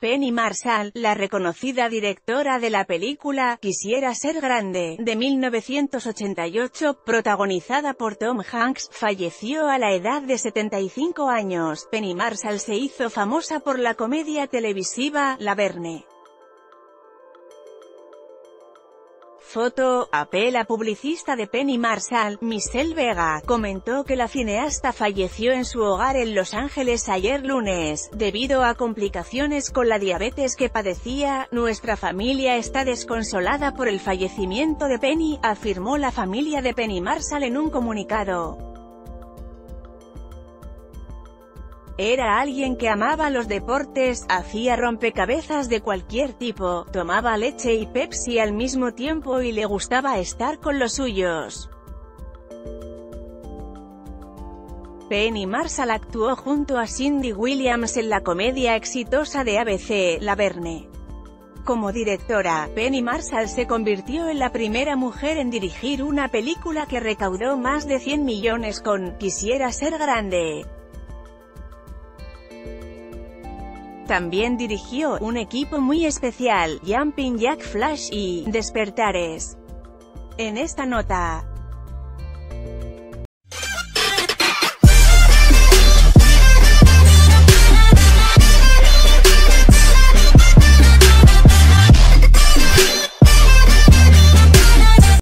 Penny Marshall, la reconocida directora de la película Quisiera ser grande, de 1988, protagonizada por Tom Hanks, falleció a la edad de 75 años. Penny Marshall se hizo famosa por la comedia televisiva La Verne. Foto, AP La publicista de Penny Marshall, Michelle Vega, comentó que la cineasta falleció en su hogar en Los Ángeles ayer lunes, debido a complicaciones con la diabetes que padecía, nuestra familia está desconsolada por el fallecimiento de Penny, afirmó la familia de Penny Marshall en un comunicado. Era alguien que amaba los deportes, hacía rompecabezas de cualquier tipo, tomaba leche y Pepsi al mismo tiempo y le gustaba estar con los suyos. Penny Marshall actuó junto a Cindy Williams en la comedia exitosa de ABC, La Verne. Como directora, Penny Marshall se convirtió en la primera mujer en dirigir una película que recaudó más de 100 millones con «Quisiera ser grande». También dirigió un equipo muy especial, Jumping Jack Flash y Despertares. En esta nota,